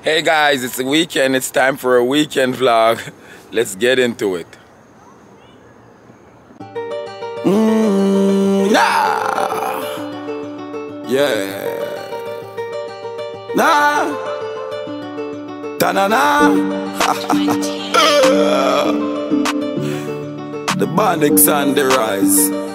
Hey guys, it's the weekend. It's time for a weekend vlog. Let's get into it. Mm, nah. Yeah. Nah. Da na na. the Bonnicks on the rise.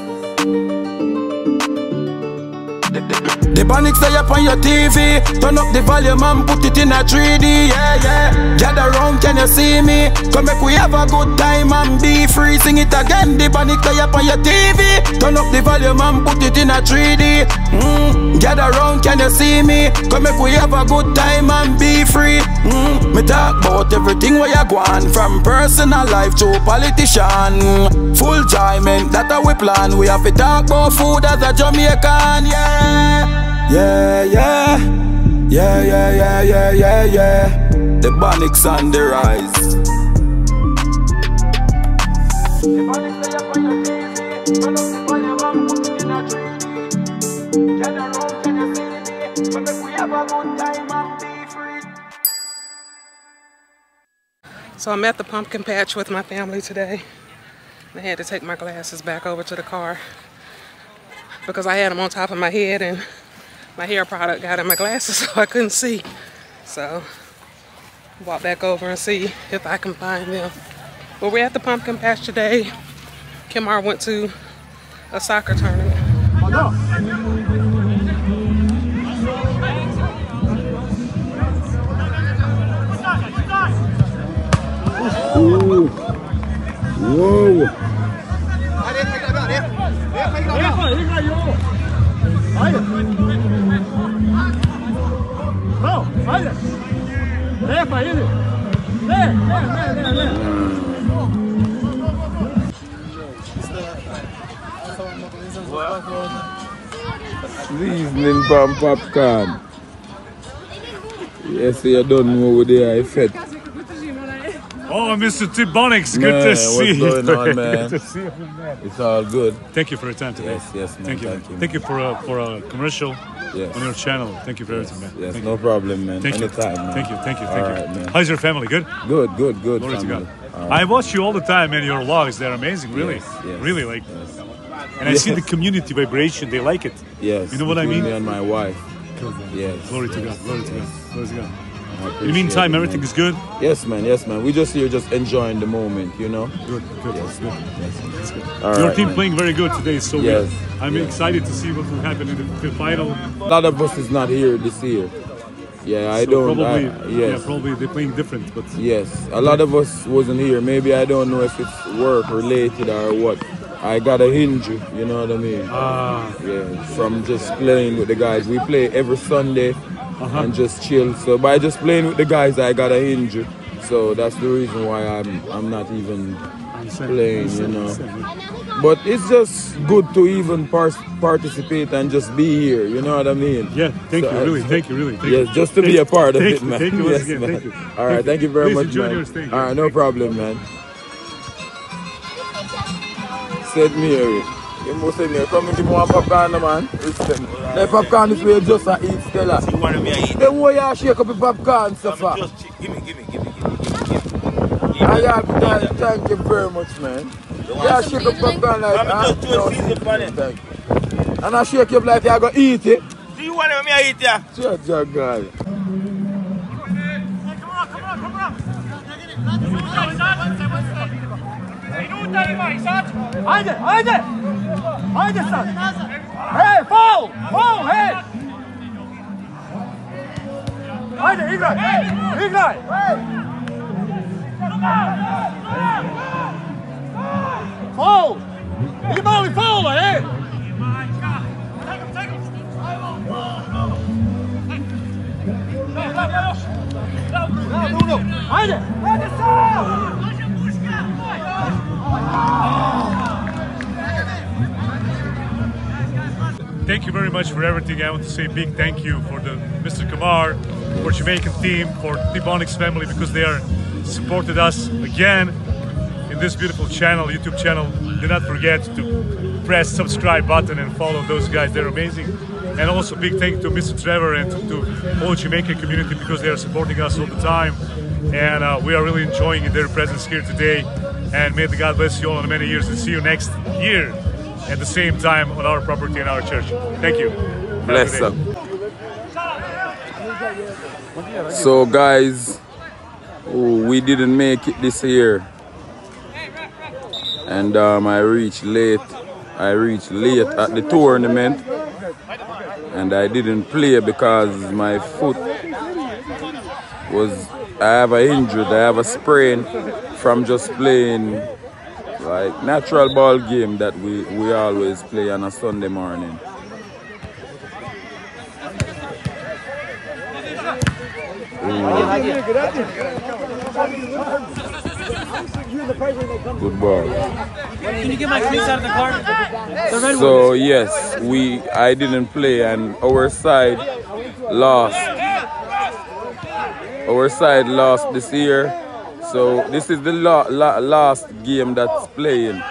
The Bonnicks stay up on your TV. Turn up the volume and put it in a 3D. Yeah, yeah. Gather round, can you see me? Come make we have a good time and be free. Sing it again. The Bonnicks stay up on your TV. Turn up the volume and put it in a 3D. Mm. Gather round, can you see me? Come make we have a good time and be free. Mm. Me talk about everything where you going from personal life to politician. Full enjoyment, that how we plan. We have to talk about food as a Jamaican, yeah. Yeah, yeah. Yeah, yeah, yeah, yeah, yeah, yeah. The Bonnicks on the rise. So I'm at the pumpkin patch with my family today. I had to take my glasses back over to the car because I had them on top of my head and my hair product got in my glasses so I couldn't see. So walk back over and see if I can find them. But we're at the pumpkin patch today. Kemar went to a soccer tournament. Ooh. Whoa. Olha! Leva ele! Lê, lê, lê, lê, lê! Evening, Pam Popcorn. Yes, you don't know where they are effect. Oh, Mr. T. Bonnicks, good Man, to see you. going on, man? Good to see you, man. It's all good. Thank you for your time today. Yes, yes, man. Thank you. Thank you, Thank you for a, for a commercial Yes. on your channel. Thank you for everything, man. Yes, thank no you. problem, man. Thank you. Anytime, man. Thank you. Thank you. All Thank right, you. man. How's your family? Good. Good, good, good. Glory to. God. All I right. watch you all the time, and your vlogs they're amazing. Really, Yes, yes, really like. yes. And I see the community vibration. They like it. Yes. You know what I mean? Me and my wife. Yes. Glory to God. Glory to God. Glory to God. In the meantime, everything man. is good. Yes, man. Yes, man. We just here, just enjoying the moment, you know. Good. Good. Yes, good. Yes, good. All Your right, team man. playing very good today, so Yes, I'm yes. excited to see what will happen in the, the final. A lot of us is not here this year. Yeah, I So don't. Probably, I, yeah, probably they're playing different, but Yes, a lot of us wasn't here. Maybe I don't know if it's work related or what. I got a injury, you know what I mean? ah, Yeah, from just playing with the guys. We play every Sunday Uh-huh. and just chill. So by just playing with the guys, I got a injury. So that's the reason why I'm I'm not even playing, you know. But it's just good to even par- participate and just be here. You know what I mean? Yeah, thank So, you, really, thank you, really. Thank yes, you. just to be a part of thank it, man. Thank you yes, again, man. thank you. All right, thank you very Please much, enjoy man. your stay. All right, no problem, man. Said Mary. You must say Mary, come and give me one popcorn, man. Respect. The popcorn is where you just a eat, Stella. You want me to eat? Then why you shake up the popcorn so far? Just give me, give me, give me, give me, give me, give me. I have to thank you very much, man. Yeah, shake up popcorn like that. I'm that. just doing season for them. Thank you. And I shake you up like you're going to eat it. Do you want me to eat ya? Shut your guy. Haydi, haydi. Ajde sad! Hej, faul! Faul, hej! Ajde, igraj! Igraj! Faul! Ima li faula, he? Ajde! Ajde sad! Može muška! Thank you very much for everything. I want to say big thank you for the Mr. Kamar, for Jamaican team, for the Bonnicks family because they are supported us again in this beautiful channel, YouTube channel. Do not forget to press subscribe button and follow those guys. They're amazing. And also big thank you to Mr. Trevor and to, to whole Jamaican community because they are supporting us all the time. And uh, we are really enjoying their presence here today. And may the God bless you all in many years and see you next year at the same time on our property and our church. Thank you. Bless up. So guys, oh, we didn't make it this year. And um, I reached late. I reached late at the tournament. And I didn't play because my foot was I have a injury, I have a sprain from just playing like natural ball game that we, we always play on a Sunday morning. Mm. Good ball. Can you get my cleats out of the car? So yes, we I didn't play and our side lost. Our side lost this year. So this is the la- la- last game that's playing.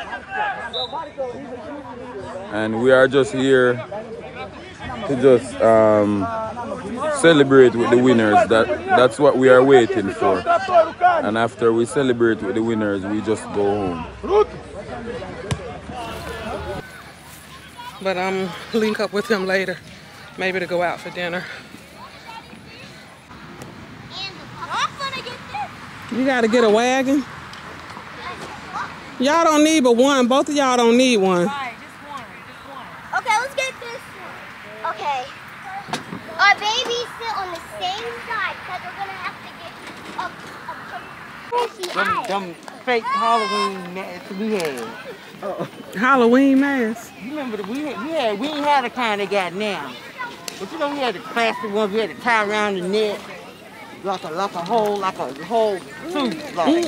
And we are just here to just um, celebrate with the winners. That that's what we are waiting for. And after we celebrate with the winners, we just go home. But I'm link up with him later, maybe to go out for dinner. I'm gonna get this. You gotta get a wagon. Y'all don't need but one. Both of y'all don't need one. Okay, let's get this one. Okay. Our babies sit on the same side because we're gonna have to get a, a pussy Them, eye. them fake Halloween masks we had. Halloween mask. You remember the, we had, we had, we ain't had the kind they got now. But you know, we had the plastic ones we had to tie around the neck. Like a, like a whole, like a whole suit. Like.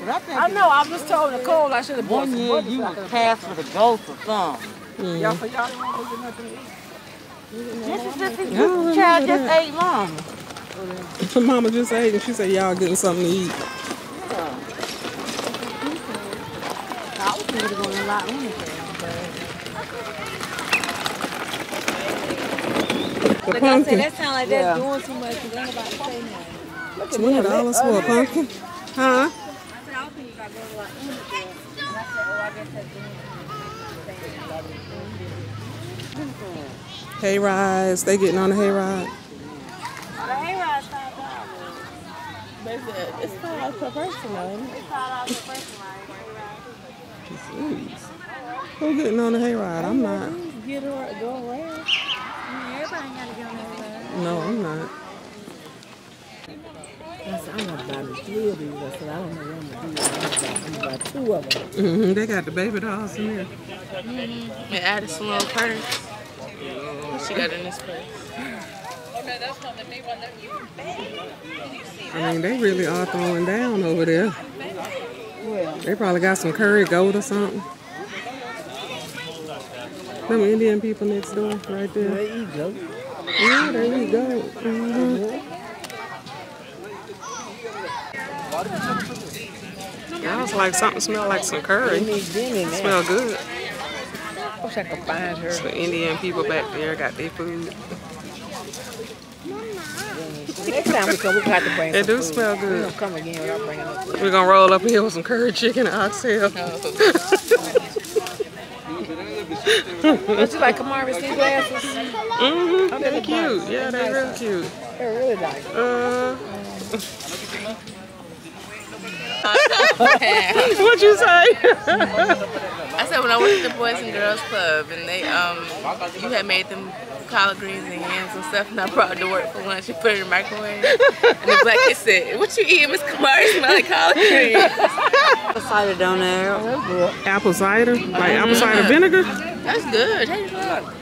But I, I know. I was just told Nicole I should have bought one some year you was cast for the ghost or something. Y'all, so y'all don't want to get nothing to eat. This is just a don't child remember just ate mama. Mama just ate and she said y'all getting something to eat. I was thinking of going a lot anything. The Like I said, that sound like they're doing too much. 'cause ain't nobody say nothing. Twenty dollars for a pumpkin? Huh? Hay rides. They getting on the hay ride. It's five dollars per person, though. Who getting on the hay ride? I'm not. Get her, go around. No, I'm not. I said, I'm gonna buy me three of these. I said, I don't know what I'm gonna do. I'm gonna buy, I'm gonna buy two of them. hmm They got the baby dolls in there. And Addison little purse. What she got in this purse? I mean, they really are throwing down over there. They probably got some curry gold or something. Them Indian people next door, right there. There you go. Yeah, there you go. Mhm. That was like something smelled like some curry. Need them in there. Smell good. Wish I could find her. So Indian people back there got their food. Next time we come, we got to bring They some do food. smell good. don't come again without bringing up food. We're gonna roll up here with some curry chicken and oxtail. Don't you like Kamari's tea glasses? Mm-hmm. They're cute. Yeah, they're real cute. They're really nice. Uh, what you say? I said when I went to the Boys and Girls Club and they um you had made them collard greens and yams and stuff and I brought it to work for lunch and put it in the microwave. And the black kid said, What you eating, Miss Kamari? Smell like collard greens. Apple Cider down there. apple cider? Like apple cider vinegar? That's good. How you know?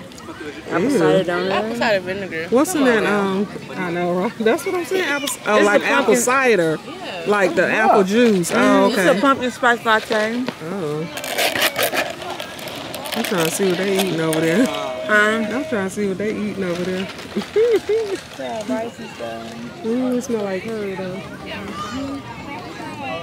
Apple cider down there. Apple cider vinegar. What's in that? Um, I know, right? That's what I'm saying. Apple, oh, It's like apple pumpkin- cider, like the apple juice. Oh, okay. It's a pumpkin spice latte. Oh. I'm trying to see what they eating over there. Huh? I'm trying to see what they eating over there. Mm, it smell like curry though.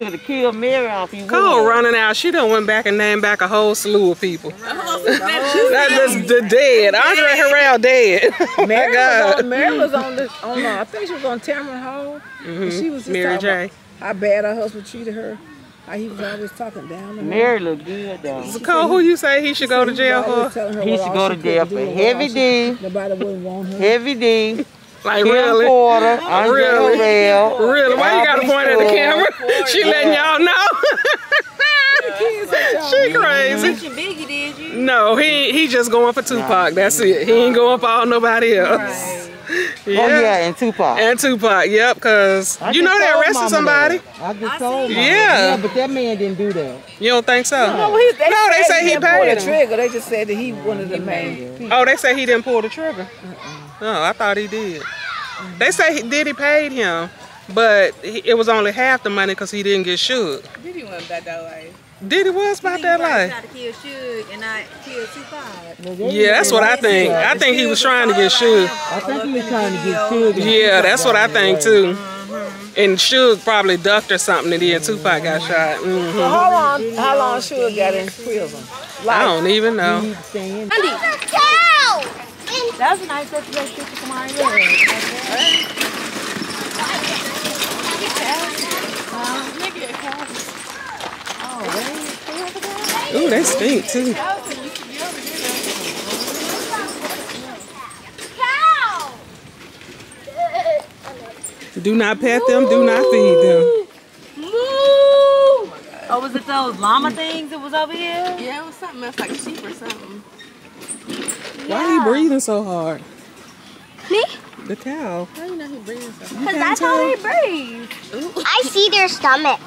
Could have killed Mary off you. Cole running out. She done went back and named back a whole slew of people. That's just the dead. Andre Harrell dead. oh my Mary was, on, Mary was on the on uh, I think she was on Tamron Hall. And she was just Mary J. how bad her husband treated her. How he was always talking down to her. Mary look good though. Cole, who you say he should go to jail for? telling her He should go to jail for heavy all D, Nobody wouldn't want her. heavy D, Like Kim really? Porter, Andre Really? Harrell. Really? Why you gotta Albert point at the Stewart. camera? She letting y'all know. she crazy. Biggie, did you? No, he he just going for Tupac. That's it. He ain't going for all nobody else. Oh yeah, and Tupac. And Tupac, yep, because you know they arrested somebody. that. I just told Mama. Yeah. Yeah, but that man didn't do that. You don't think so? No, he, they No, they say he didn't paid the trigger. They just said that he wanted the main. Oh, they say he didn't pull the trigger. Oh, I thought he did. They say he, did he paid him, but he, it was only half the money because he didn't get sued. Diddy went about that life. Did he was about that life? to kill Suge and not kill Tupac. Yeah, that's what I think. I think he was trying to get sued. I think he was trying to get sugar. Yeah, that's what I think too. And Suge probably ducked or something, and then Tupac got shot. hmm So how long? How long Suge got in prison? I don't even know. Cow! That was a nice representation for Mario. Ooh, they stink too. Do not pet them. Do not feed them. Oh, was it those llama things that was over here? Yeah, it was something else like sheep or something. Why are you breathing so hard? Me? The cow. How do you know he breathing so? hard? Because that's how they breathe. I see their stomach.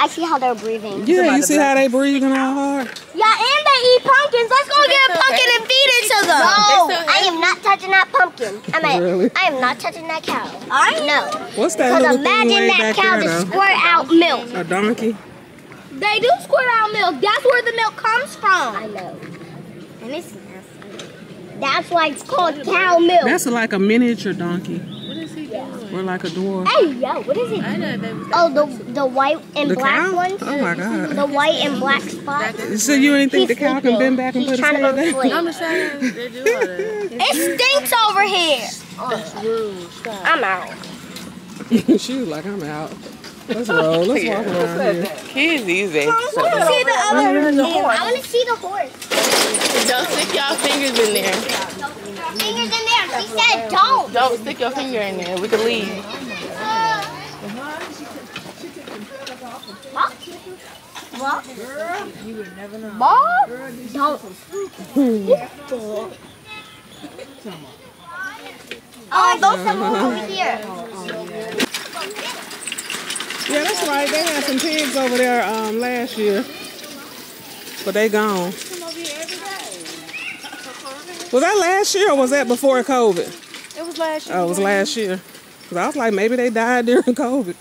I see how they're breathing. Yeah, you see how they breathe breathing all hard? Yeah, and they eat pumpkins. Let's go get a pumpkin and feed it to them. No, I am not touching that pumpkin. I mean, Really? I am not touching that cow. I know. What's that Because little thing imagine that cow there just squirt out milk. A donkey? They do squirt out milk. That's where the milk comes from. I know. And it's nasty. That's why it's called cow milk. That's like a miniature donkey. What is he doing? Or like a dwarf. hey, yo, what is it? I know they. Oh, the the white and The black cow? ones. Oh my god. The white and black spots. So you ain't think the He's cow can bend back and He's put his trying to head go to down? sleep. I'm just saying they do all that. It stinks over here. Oh, I'm out. she was like, I'm out. Let's roll. Let's walk around here. Kids these days. I want to see the other. I want to see the horse. Don't stick your fingers in there. Fingers in there. She said don't. Don't stick your finger in there. We can leave. What? What? Bob? Don't. Oh, those are over here. Yeah, that's right. They had some pigs over there um, last year. But they gone. Was that last year or was that before COVID? It was last year. Oh, it was last year. Cause I was like, maybe they died during COVID.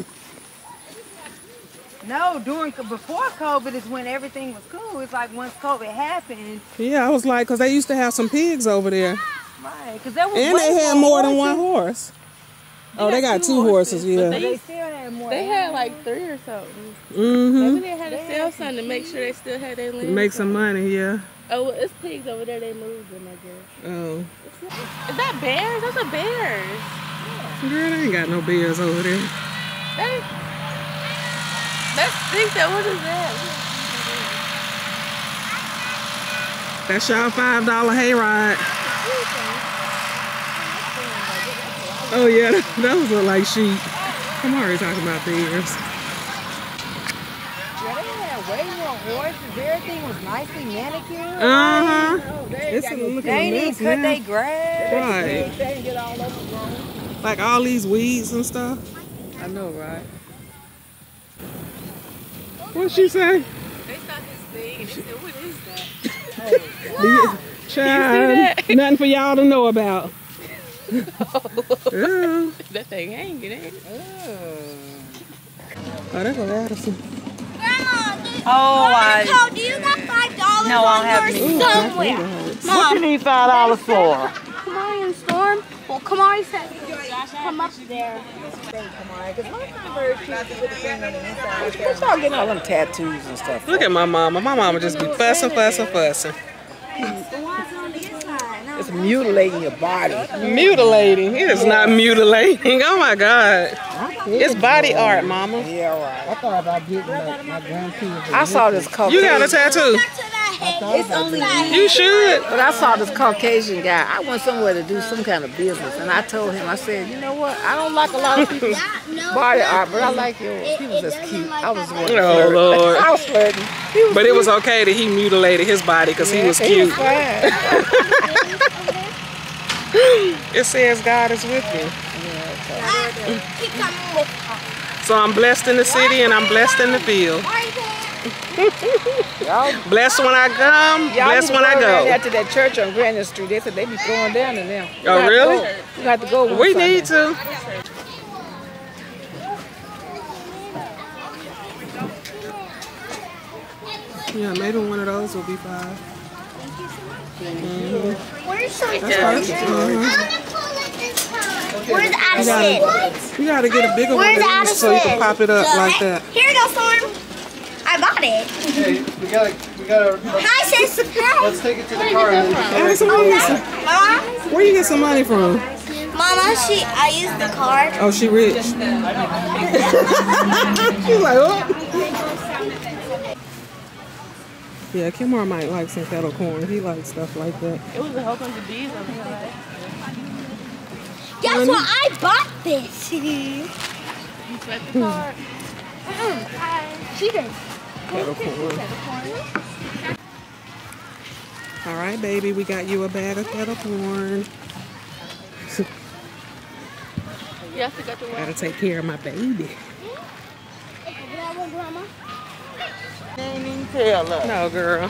No, during before COVID is when everything was cool. It's like once COVID happened, Yeah, I was like, cause they used to have some pigs over there, right? Because there was and they had more than one horse. Oh, they got two horses. Yeah. They still had more. They had like three or something. Mm-hmm. Maybe they had to sell something to make sure they still had their land. Make some money. Yeah. Oh, well, it's pigs over there. They moved them, I guess. Oh, Is that bears? Those are bears. girl, they ain't got no bears over there. They, let's think that. What is that? That's y'all five dollar hayride. Oh yeah, those look like sheep. I'm already talking about bears. Yeah, they had way more horses. Everything was nicely manicured. Uh huh. Oh, they It's they a ain't cut now. their grass. Right. They, they didn't get all overgrown. Like all these weeds and stuff. I know, right? What she say? They saw this thing and they said, "What is that?" Child, nothing for y'all to know about. Yeah. That thing hanging, ain't it? Oh, that's what Addison. Grandma, do, Oh, I. Cole, do you got five dollars No, I don't on have yours any. somewhere? What you need five dollars for? Come on, Storm. Well, Kamari said come up there. What's all getting all them tattoos and stuff? Look at my mama. My mama just be fussing, fussing, fussing. It's mutilating your body. Mutilating. It is not mutilating. Oh my God. It's body art, mama. Yeah, right. I thought about getting my, my grandkids. I saw this You got a tattoo. It's only You should. But I saw this Caucasian guy. I went somewhere to do some kind of business, and I told him, I said, you know what? I don't like a lot of people's body art, but I like yours. He was just cute. I was wanting Oh. Lord. I was flirting. He was But it was okay that he mutilated his body because he was He cute. was fine. It says God is with me. Keep coming with So I'm blessed in the city and I'm blessed in the field. Blessed when I come, blessed when I go. there to that church on Granite Street. They said they be throwing down in there. You Oh, really? go. You got to go. We Sunday. need to. Yeah, maybe one of those will be fine. Uh-huh. Where's some Where's Addison? You gotta get a bigger Where's one of so you can pop it up like that. Here you go, Storm. I got it. Hey, we gotta, we gotta, Hi, sis. Hi. let's take it to the car and Addison, where you oh, get Mama, some- where you get some money from? Mama, she, I used the card. Oh, she rich. She's like, oh. Yeah, Kemar might like some kettle corn. He likes stuff like that. It was a whole bunch of bees over here. Guess what? I bought this. You swept the hmm. card. she did. Kettle corn. All right, baby, we got you a bag of kettle corn. You have to go to Gotta take care of my baby. Grandma. Ain't even tell us. No, girl.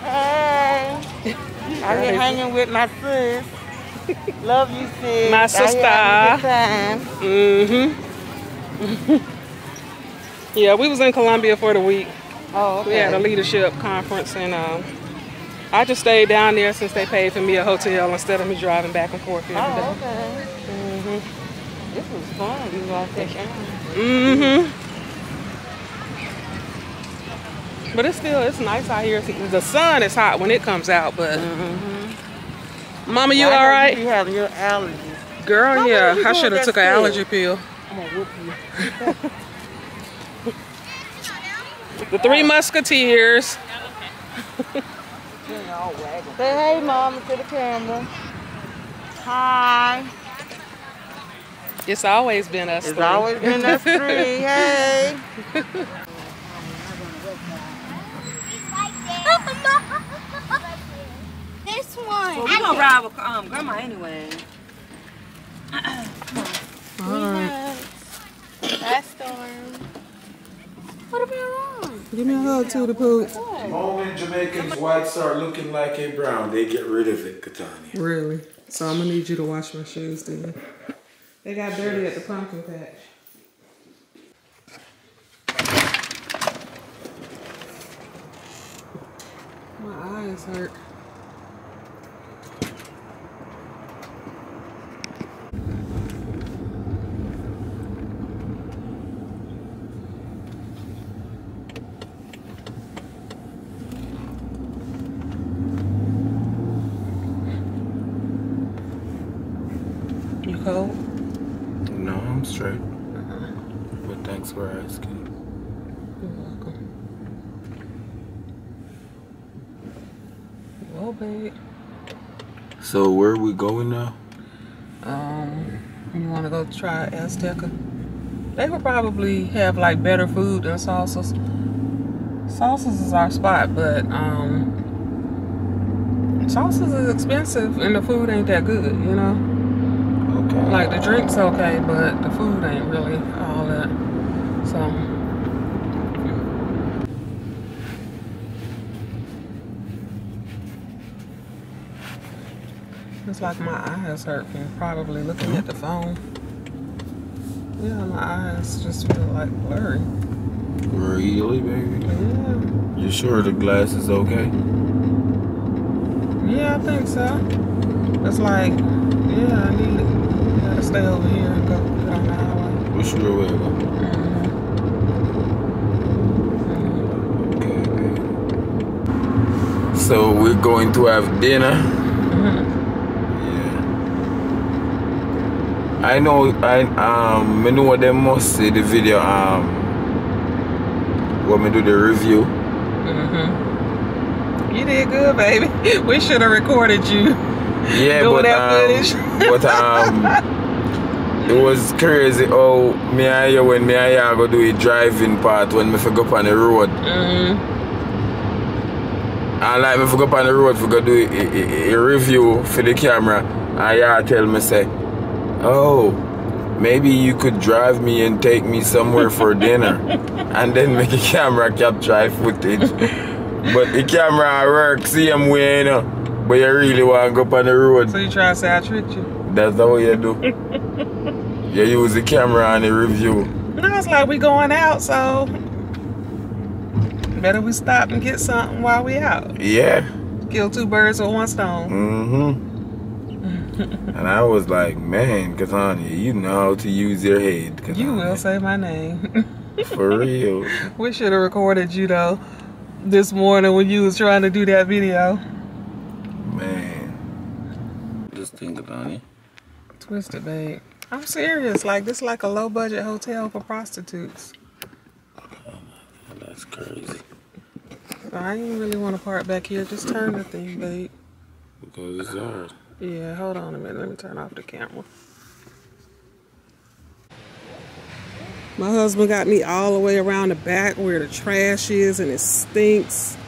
Hey. I'm here hanging with my sis. Love you, sis. My sister. having a good time. Mm-hmm. yeah, we was in Columbia for the week. Oh, We had a leadership conference, and um, I just stayed down there since they paid for me a hotel instead of me driving back and forth every Oh, day. okay. This was fun. You gonna take. Mm-hmm. But it's still it's nice out here. The sun is hot when it comes out, but mm-hmm. Mama, you all right? You have your allergies. Girl, Mama, yeah, I should have took an allergy pill. I'm gonna whoop you. The Three Musketeers. Say hey, mama, to the camera. Hi. It's always been us. It's three. always been us three. Hey. this one. Well, we're gonna ride with um, grandma anyway. That storm. What about on? Give me a hug too, the poop. The moment Jamaicans white start looking like a brown, they get rid of it, Katania. Really? So I'm gonna need you to wash my shoes then. They got dirty at the pumpkin patch. My eyes hurt. You cold? No, I'm straight. But thanks for asking. You're welcome. So where are we going now? Um, you want to go try Azteca? They would probably have like better food than salsas. Salsas is our spot, but um, salsas is expensive and the food ain't that good, you know. Okay. Like the drinks okay, but the food ain't really all that. So. It's like my eyes hurt from probably looking at the phone. Yeah, my eyes just feel like blurry. Really, baby? Yeah. You sure the glass is okay? Yeah, I think so. It's like, Yeah, I need. Gotta stay over here and go on the highway. Which way we go? Okay. So we're going to have dinner. Yeah. I know. I um. I know what them must see the video. Um. When we do the review. Mm-hmm. You did good, baby. We should have recorded you. Yeah, but um, but um, it was crazy. Oh, me and you when me and you go do a driving part when me go up on the road. Mm-hmm. And like me go up on the road, we go do a, a, a review for the camera. And you tell me say, oh, maybe you could drive me and take me somewhere for dinner, and then make a camera capture footage. but the camera work same way, you know. But you really want to go up on the road. So you try to say I tricked you? That's how you do. you use the camera on the review. No, it's like we going out, so better we stop and get something while we out. Yeah. Kill two birds with one stone. Mm-hmm. And I was like, man, Katanya, you know how to use your head. Katanya. You will say my name. For real. we should have recorded you though this morning when you was trying to do that video. Man. Just think about it. Twisted, babe. I'm serious. Like this, like a low budget hotel for prostitutes. Oh, that's crazy. I didn't really want to park back here. Just turn the thing, babe. Because it's ours. Yeah, hold on a minute. Let me turn off the camera. My husband got me all the way around the back where the trash is and it stinks.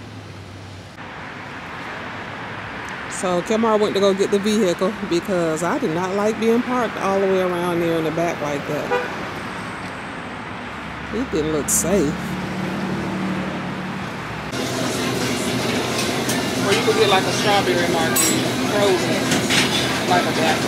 So Kemar went to go get the vehicle because I did not like being parked all the way around there in the back like that. It didn't look safe. Or you could get like a strawberry margarita, frozen, like a that.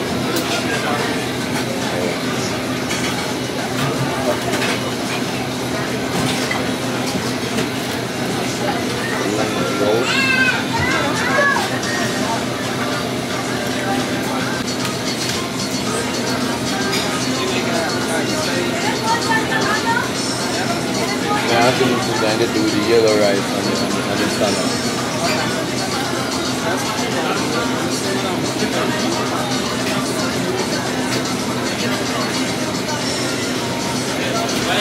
I it's going to do the yellow rice and the, and the, and the salad. Play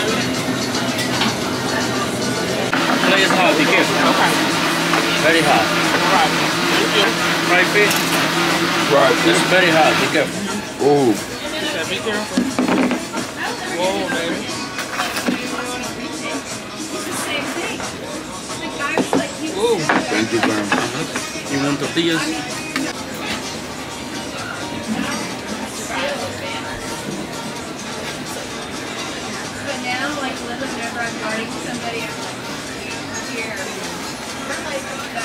is hot, be careful. Very hot. Fried fish? Right. This is very hot, be careful. Oh. Be careful. Whoa, baby. Ooh. Thank you very much. You want tortillas? I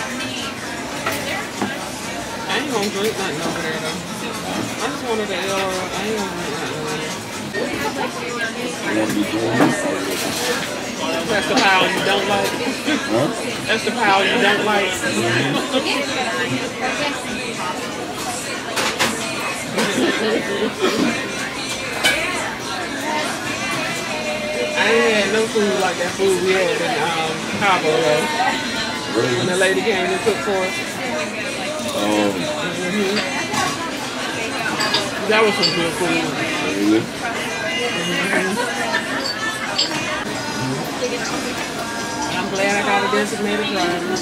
ain't gonna drink nothing over there though. I just wanted the L. I ain't gonna drink nothing over there. You want to be doing That's the pile you don't like. Huh? That's the pile you don't like. I ain't had no food like that food we had in um, Cabo though. When the lady came and cooked for us. Um, Mhm. That was some good food. really? I'm glad I got a designated driver.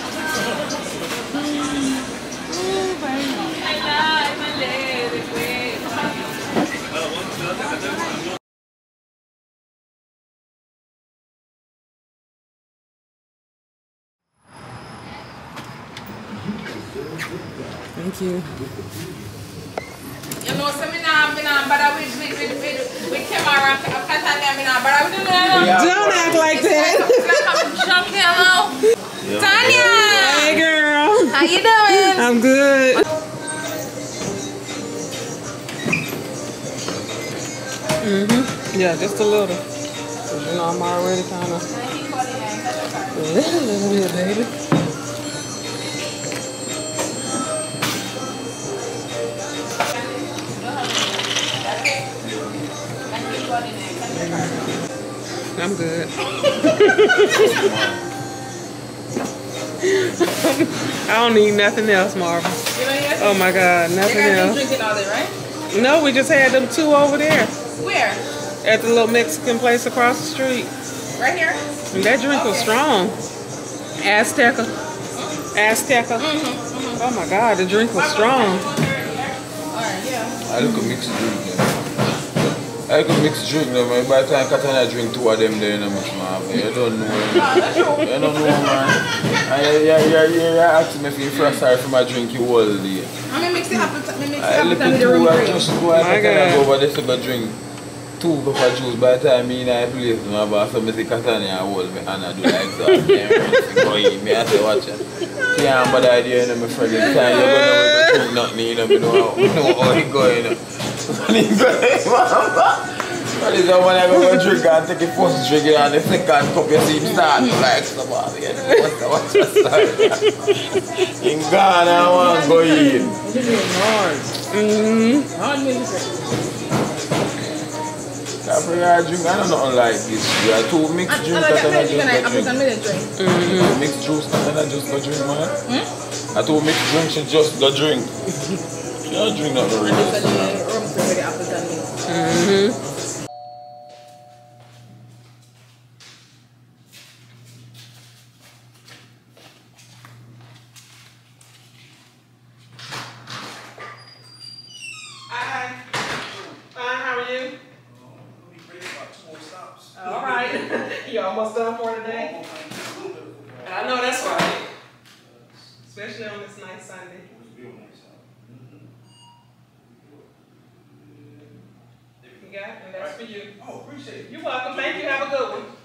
you. You know, so me nah, me nah bother with, with, with, with, with camera, because I me nah bother with them. Don't act like that. Jump hello. Tanya. Hey, girl. How you doing? I'm good. Mm-hmm. Yeah, just a little. Cause you know I'm already kind of a little bit, baby. I'm good. I don't need nothing else, Marvin. Oh my God, nothing else. drinking right? No, we just had them two over there Where? at the little Mexican place across the street. Right here? And that drink was strong. Azteca. Azteca. Oh my God, the drink was strong. I look a mixed drink. Yeah. I look a mixed drink now, man. By the time Katana drink two of them, there, you know, man. You don't know. You don't know, man. And yeah, yeah, yeah, yeah, yeah. Ask me if you feel sorry for my drink, you all day. I'm gonna mix it up I'm gonna mix it I up look with at the two, room I cream. just go and My go over there to go drink two cup of juice. By the time me in a place, my boss, so me see Katana and hold me and I do like that. Yeah, go in. Me, I say, watch it. Yeah, but the idea, you know, my friend, time you're going to drink nothing, you know, me know how, you know how it going, you know. When he go, What is that when I go and drink and take the first drink and the second cup you see him start to like somebody. What's the, what's the? In Ghana, I want to go in. Mm-hmm. I bring a drink, I don't know like this. You are two mixed juice that that I just go drink. mixed juice that I just go drink, man. I two mixed drinks, she just go drink. She don't drink nothing really. Mm-hmm. Hi. Fine, how are you? All right. you almost done for today? I know that's right. Especially on this nice Sunday. You got it, and that's for you. Oh, appreciate it. You're welcome. Thank you. Have a good one.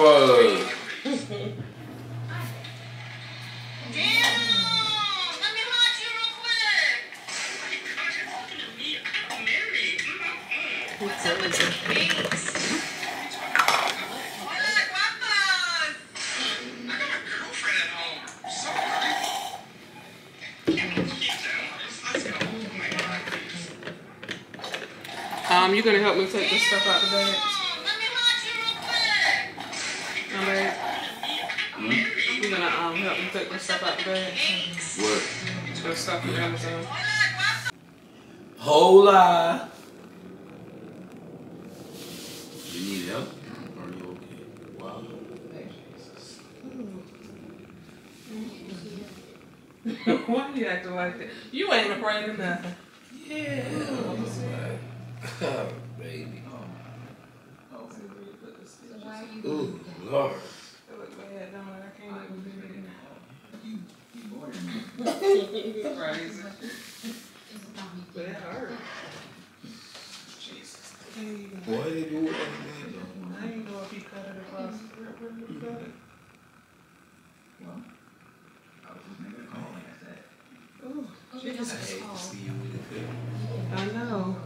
Grandpa. Um, you gonna help me take this stuff out the bag? My bag. You help me take this stuff out the bag? What? The stuff from Amazon. Hola. You need help? Or are you okay? Wow. Why are you acting like that? You ain't afraid of nothing. Yeah. Oh, baby. Oh, my. Ooh, Lord. It look bad, don't it? I can't even do it. Crazy. But it hurt. Jesus. I. Why they do like that, I ain't know if he cut it across. Where, where did he cut it? Ooh, Jesus. I know.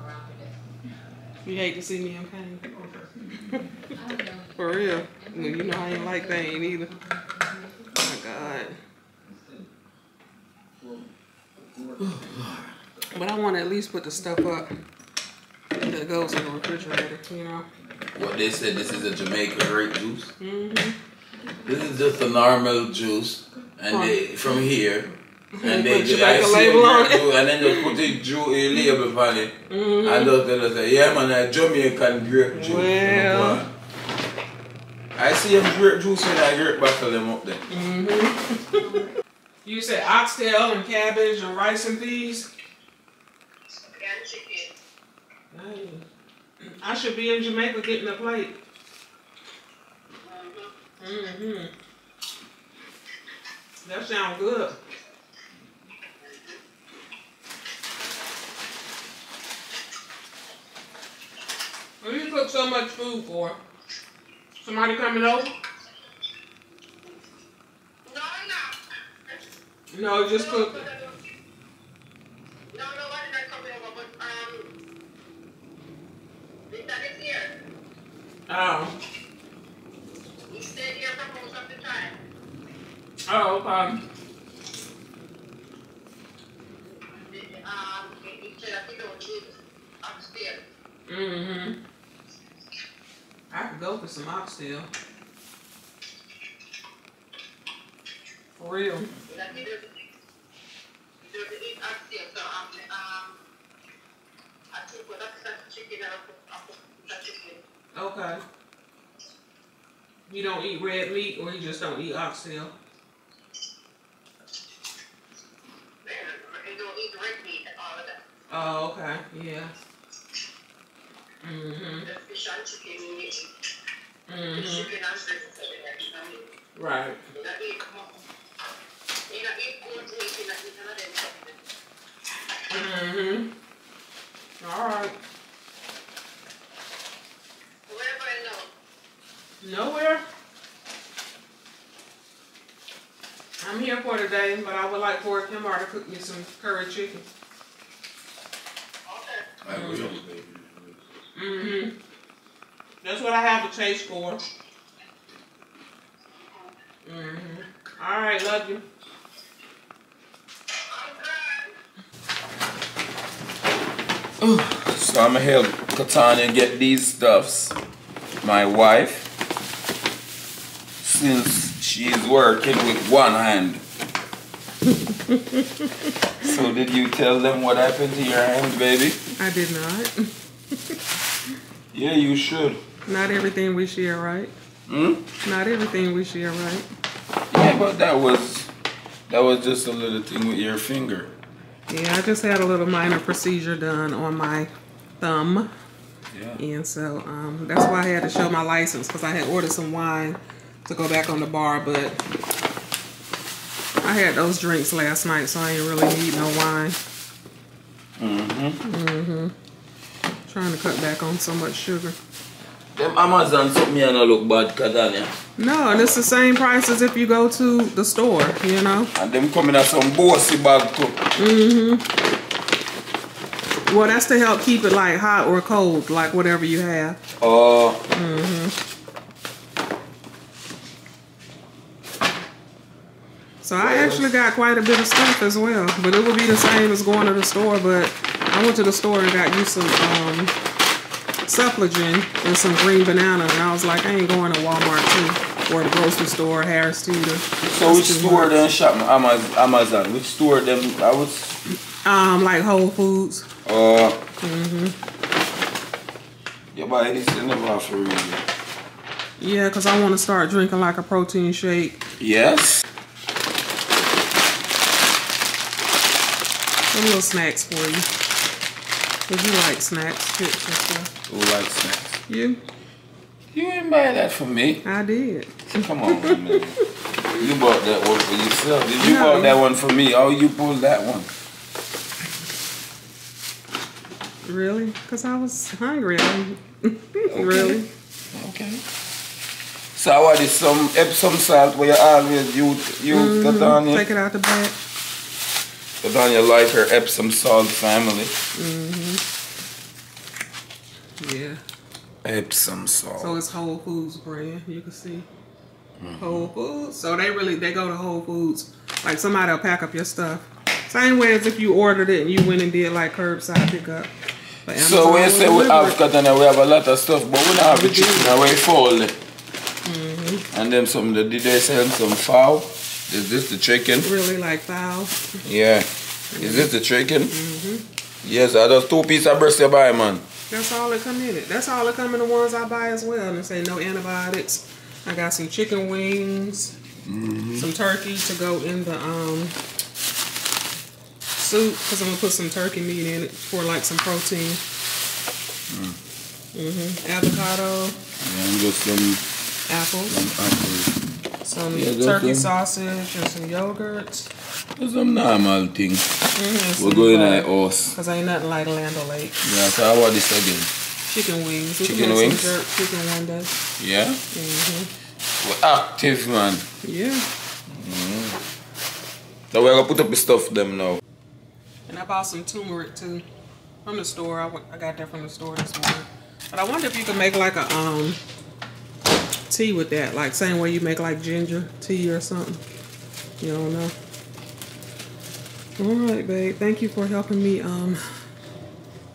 You hate to see me in pain. For real. Well, you know I ain't like pain either. Oh my God. But I want to at least put the stuff up that goes in the refrigerator, you know? What they said, this is a Jamaica grape juice. Mm-hmm. This is just a normal juice, and they from here, and they Put just see label on it. and then they put the ju- a label on it, Mhm. and tell us, say, yeah man, a Jamaican grape juice. Well. I see them grape juice when I grape bottle them up there. Mm-hmm. you said oxtail and cabbage and rice and peas? Dang. I should be in Jamaica getting a plate. Mm-hmm. That sounds good. What do you cook so much food for? Somebody coming over? No, just cook. No, no, why did I come over? But um, they started here. Oh. He stayed here for most of the time. Oh, okay. Mm-hmm. I could go for some oxtail. For real. Okay. You don't eat red meat or you just don't eat oxtail? Oh, okay. Yeah. Mm-hmm. Mm-hmm. Right. Mm-hmm. All right. Nowhere. I'm here for today, but I would like for Kemar to cook me some curry chicken. Okay. I Mm-hmm. That's what I have a taste for. Mm-hmm. All right, love you. So I'm gonna help Katanya get these stuffs. My wife, since she's working with one hand. so did you tell them what happened to your hand, baby? I did not. Yeah, you should. Not everything we share, right? Hmm? Not everything we share, right? Yeah, but that was that was just a little thing with your finger. Yeah, I just had a little minor procedure done on my thumb. Yeah. And so um, that's why I had to show my license because I had ordered some wine to go back on the bar, but I had those drinks last night, so I ain't really need no wine. Mm-hmm. Mm-hmm. Trying to cut back on so much sugar. Them Amazon something me and look bad, Katanya. No, and it's the same price as if you go to the store, you know? And them coming at some bossy bag too. Mm-hmm. Well, that's to help keep it like hot or cold, like whatever you have. Oh. Mm-hmm. So I actually got quite a bit of stuff as well, but it would be the same as going to the store. But I went to the store and got you some um, Supligen and some green banana, and I was like, I ain't going to Walmart too, or the grocery store, Harris Teeter. So which store them shop Amazon? Amazon? Which store them? I was. Um, like Whole Foods. Uh. hmm You buy this in the for real. Yeah, cause I want to start drinking like a protein shake. Yes. Some little snacks for you. Cause you like snacks, chips and stuff. Who likes snacks? You? You ain't buy that for me. I did. Come on, man. You bought that one for yourself. Did you No. bought that one for me? Oh, you pulled that one. Really? Cause I was hungry. I- really? Okay. So what is some Epsom salt where you always use, use Mhm. Katanya? Take it out the bag. Katanya like her Epsom salt family. hmm Yeah. Epsom salt. So it's Whole Foods brand. You can see. Whole Foods. So they really they go to Whole Foods. Like somebody will pack up your stuff. Same way as if you ordered it and you went and did like curbside pickup. So when you say we have it. Katanya, we have a lot of stuff, but we don't have the chicken away fold. And then some, did they sell some fowl? Is this the chicken? Really like fowl. Yeah. Is this the chicken? Mhm. Yes, I just two pieces of breast you buy, man. That's all that come in it. That's all that come in the ones I buy as well. And say no antibiotics. I got some chicken wings, Mhm. some turkey to go in the um soup because I'm gonna put some turkey meat in it for like some protein. hmm Avocado, And just some, apples, some apples. Some Yeah, turkey some- sausage, and some yogurt. Some normal thing. Mm-hmm, We're going at house. Because I ain't nothing like Land O'Lakes. Yeah, so how about this again? Chicken wings. We Chicken wings? Some jerk chicken one day. Yeah? hmm We're active, man. Yeah. So we're gonna put up the stuff them now. And I bought some turmeric too from the store. I, went- I got that from the store this morning. But I wonder if you could make like a um tea with that, like same way you make like ginger tea or something. You don't know. All right, babe. Thank you for helping me um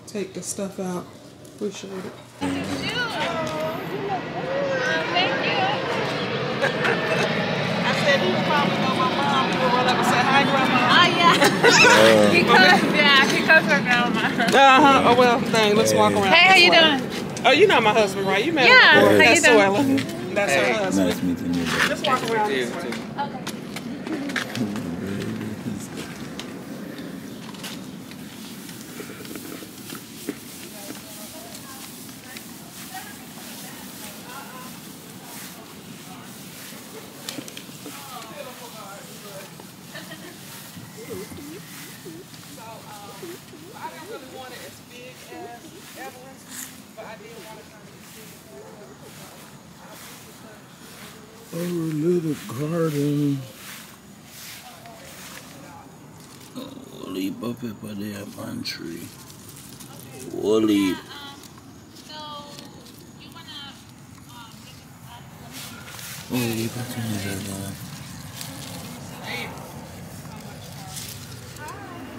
take the stuff out. Appreciate it. I said you probably know my mom. You will up and say hi, grandma. Oh, yeah. he comes, yeah, he comes from grandma. Uh huh. Oh well, dang. Let's walk around. Hey, how you way. doing? Oh, you know my husband, right? You met him Yeah, before. how That's you doing? Suella. That's her husband. Nice meeting you. Just walk around this way. Our little garden. Oh, leap up pepper there, man tree. Wally. Oh, up there.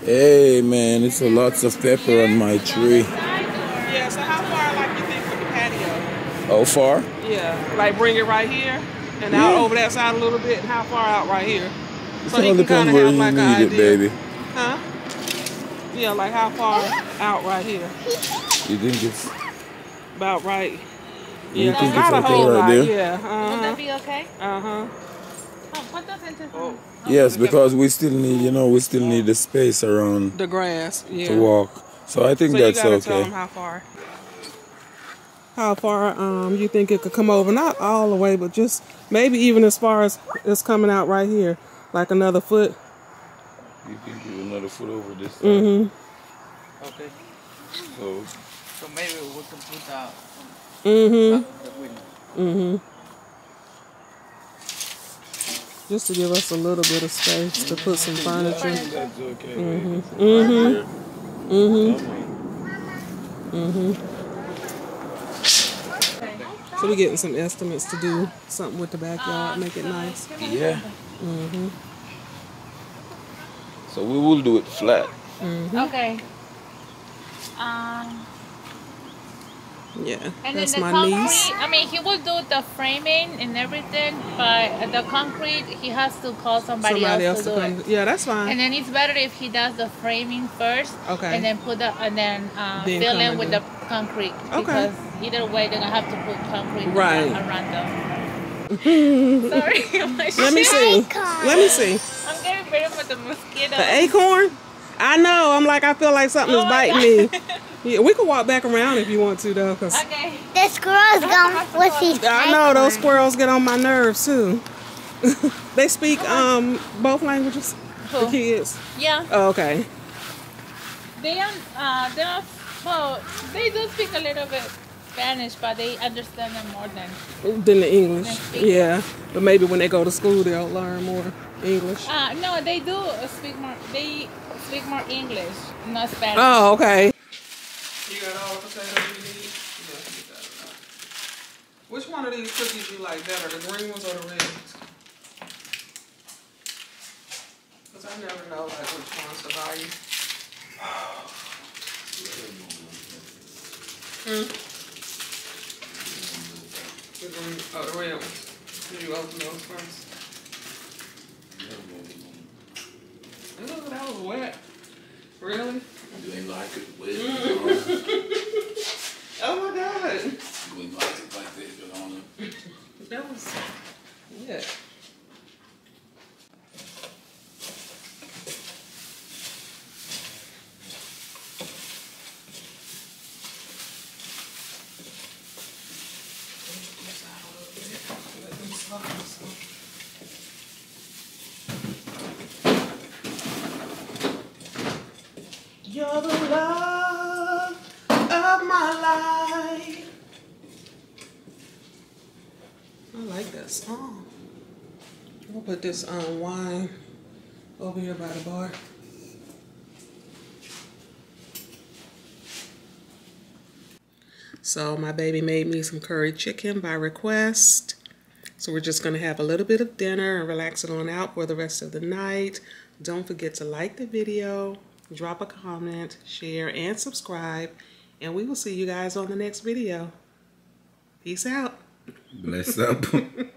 Hey man, it's a lots of pepper on my tree. Yeah, so how far, like, you think from the patio? How far? Yeah, like bring it right here and Yeah. out over that side a little bit and how far out right here? It So all depends kind of where have you like need it, idea. baby. Huh? Yeah, like how far out right here? You think it's About right. You Yeah, think it's okay right there? Yeah. Would Uh that be okay? huh. Uh huh. Oh, what does it Yes, because we still need, you know, we still need the space around The grass. Yeah. to walk. So I think so that's you gotta tell okay. them how far. How far um you think it could come over? Not all the way, but just maybe even as far as it's coming out right here, like another foot. You can do another foot over this side. Mm-hmm. Okay. So So maybe we can put out. Mm-hmm. Mm-hmm. Just to give us a little bit of space to put some furniture. That's okay. Mhm. baby. Mhm. Mhm. Come Mhm. on. So we're getting some estimates to do something with the backyard, make it nice. Yeah. Mm-hmm. So we will do it flat. Mm-hmm. Okay. Um, Yeah, and that's then the my concrete, niece. I mean, he will do the framing and everything, but the concrete, he has to call somebody, Somebody else, else to to do come. it. Yeah, that's fine. And then it's better if he does the framing first, Okay. and then put the and then uh, Then fill in with do- the concrete Okay. because either way they're gonna have to put concrete Right. around them. Sorry, my Let me see. Let me see. I'm getting of the mosquito. The acorn? I know. I'm like, I feel like something Oh is my biting me. Yeah, we can walk back around if you want to, though. Cause Okay. The squirrels gone with these I know those squirrels get on my nerves too. they speak um both languages. The kids. Yeah. Oh, okay. They um uh they are well they do speak a little bit Spanish, but they understand them more than. Then the English. They speak- Yeah, but maybe when they go to school, they'll learn more English. Uh no, they do speak more. They speak more English, not Spanish. Oh, okay. You got all the potatoes you need? Yeah, get that out. Which one of these cookies you like better, the green ones or the red ones? Because I never know like which one's the value. Hmm? The green? Oh, the red ones. Did you open those first? Oh, that was wet. Really? You ain't like it wet. Mm. Oh my god. You ain't like it like that, on it. That was wet. You're the love of my life. I like that song. I'll put this um, wine over here by the bar. So my baby made me some curry chicken by request. So we're just going to have a little bit of dinner and relax it on out for the rest of the night. Don't forget to like the video, drop a comment, share, and subscribe. And we will see you guys on the next video. Peace out. Bless up.